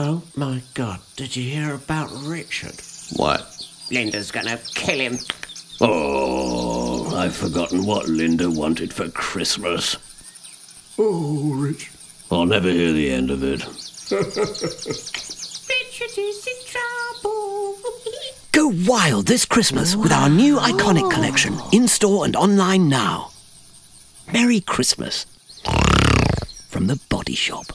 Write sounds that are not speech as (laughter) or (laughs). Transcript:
Oh my god, did you hear about Richard? What? Linda's gonna kill him. Oh, I've forgotten what Linda wanted for Christmas. Oh, Rich. I'll never hear the end of it. Richard is in trouble. (laughs) Go wild this Christmas with our new iconic collection, in store and online now. Merry Christmas from the Body Shop.